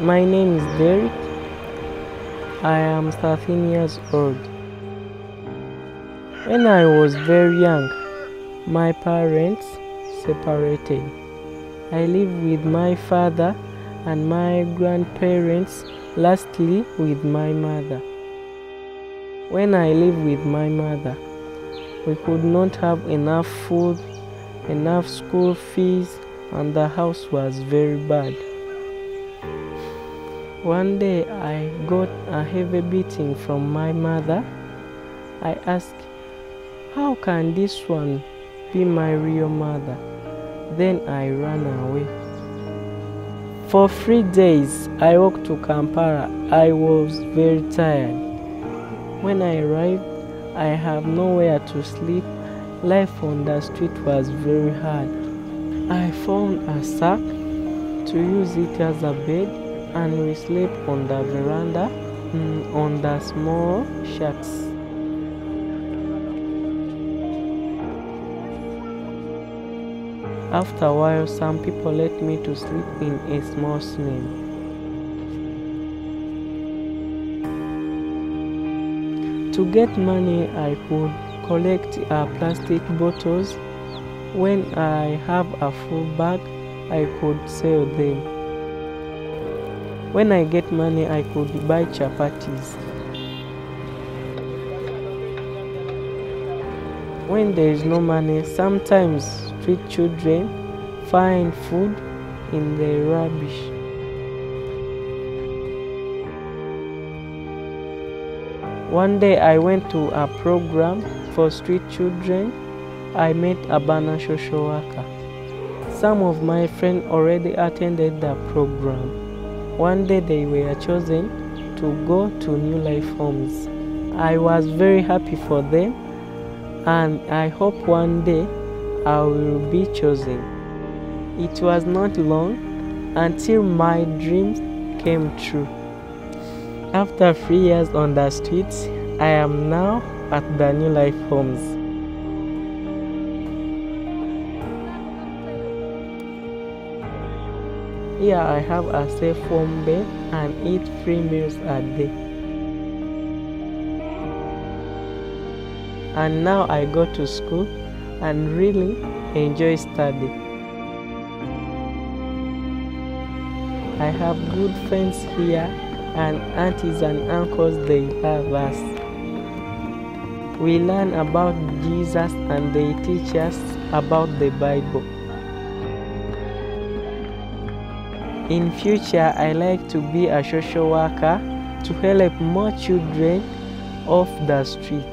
My name is Derrick. I am 13 years old. When I was very young, my parents separated. I live with my father and my grandparents, lastly, with my mother. When I live with my mother, we could not have enough food, enough school fees, and the house was very bad. One day I got a heavy beating from my mother. I asked, How can this one be my real mother? Then I ran away. For three days I walked to Kampala. I was very tired. When I arrived, I had nowhere to sleep. Life on the street was very hard. I found a sack to use it as a bed and we sleep on the veranda mm, on the small shacks. After a while, some people let me to sleep in a small cement. To get money, I could collect uh, plastic bottles. When I have a full bag, I could sell them. When I get money, I could buy chapatis. When there is no money, sometimes street children find food in the rubbish. One day I went to a program for street children. I met Abaana social worker. Some of my friends already attended the program. One day they were chosen to go to New Life Homes. I was very happy for them and I hope one day I will be chosen. It was not long until my dreams came true. After three years on the streets, I am now at the New Life Homes. Here I have a safe home bed and eat three meals a day. And now I go to school and really enjoy study. I have good friends here and aunties and uncles they love us. We learn about Jesus and they teach us about the Bible. In future, I like to be a social worker to help more children off the street.